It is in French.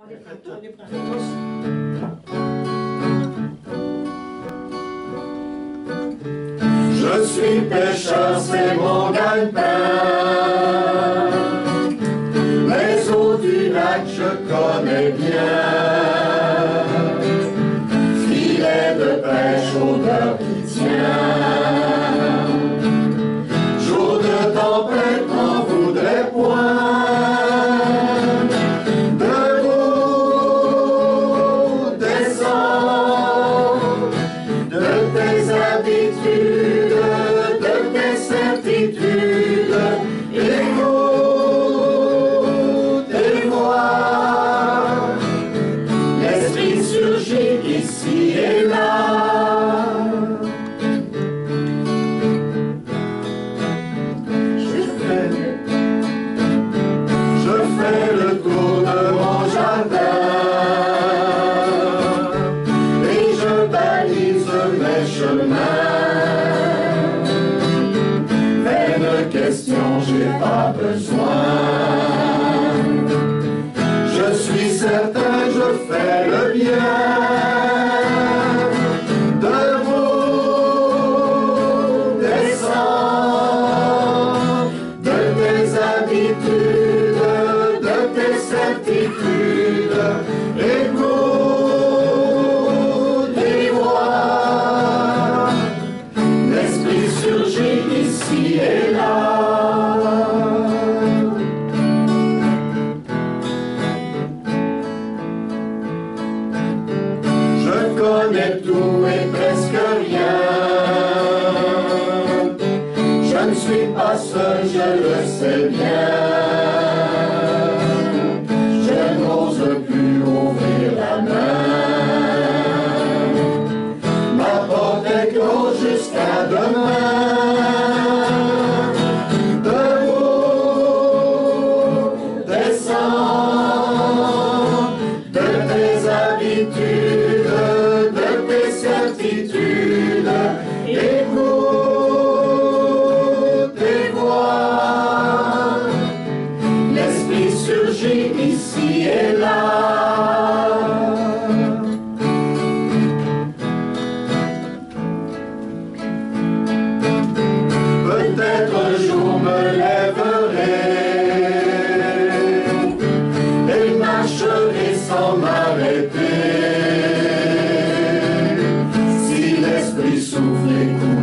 Je suis pêcheur, c'est mon gagne-pain. Les eaux du lac, je connais bien. Filet de pêche, odeur qui tient. Tes habitudes, de tes certitudes, le bien. Je n'ose plus ouvrir la main. Ma porte est close jusqu'à demain. surgit ici et là. Peut-être un jour me lèverai et marcherai sans m'arrêter. Si l'esprit souffle